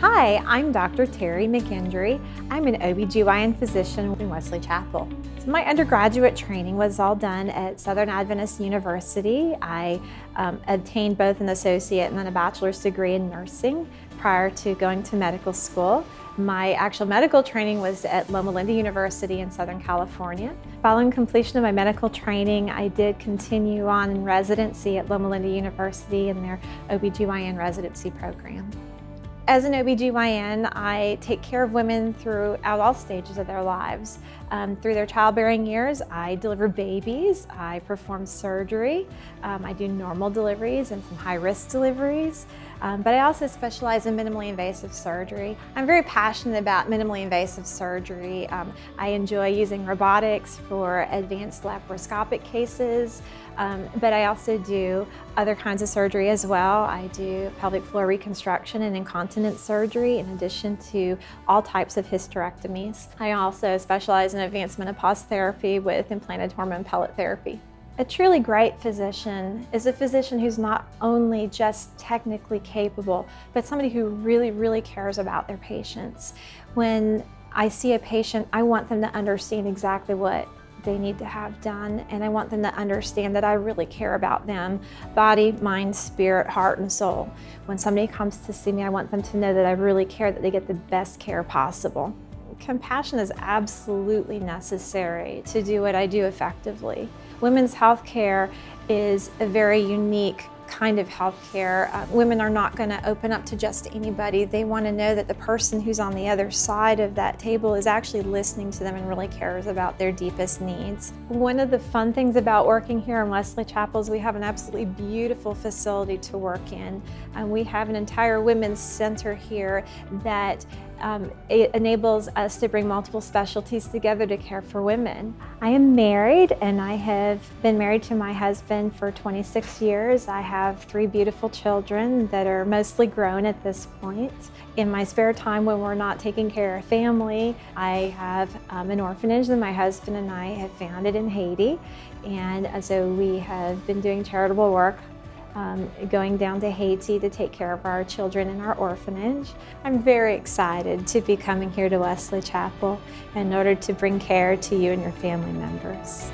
Hi, I'm Dr. Terri McEndree. I'm an OBGYN physician in Wesley Chapel. So my undergraduate training was all done at Southern Adventist University. I um, obtained both an associate and then a bachelor's degree in nursing prior to going to medical school. My actual medical training was at Loma Linda University in Southern California. Following completion of my medical training, I did continue on in residency at Loma Linda University in their OBGYN residency program. As an OBGYN, I take care of women throughout all stages of their lives. Um, through their childbearing years, I deliver babies, I perform surgery, um, I do normal deliveries and some high-risk deliveries, um, but I also specialize in minimally invasive surgery. I'm very passionate about minimally invasive surgery. Um, I enjoy using robotics for advanced laparoscopic cases, um, but I also do other kinds of surgery as well. I do pelvic floor reconstruction and incontinence surgery in addition to all types of hysterectomies. I also specialize in advanced menopause therapy with implanted hormone pellet therapy. A truly great physician is a physician who's not only just technically capable, but somebody who really, really cares about their patients. When I see a patient, I want them to understand exactly what they need to have done, and I want them to understand that I really care about them body, mind, spirit, heart, and soul. When somebody comes to see me, I want them to know that I really care that they get the best care possible. Compassion is absolutely necessary to do what I do effectively. Women's health care is a very unique kind of healthcare. Uh, women are not going to open up to just anybody. They want to know that the person who's on the other side of that table is actually listening to them and really cares about their deepest needs. One of the fun things about working here in Wesley Chapel is we have an absolutely beautiful facility to work in. And we have an entire women's center here that um, it enables us to bring multiple specialties together to care for women. I am married and I have been married to my husband for 26 years. I have three beautiful children that are mostly grown at this point. In my spare time when we're not taking care of family, I have um, an orphanage that my husband and I have founded in Haiti. And uh, so we have been doing charitable work um, going down to Haiti to take care of our children in our orphanage. I'm very excited to be coming here to Wesley Chapel in order to bring care to you and your family members.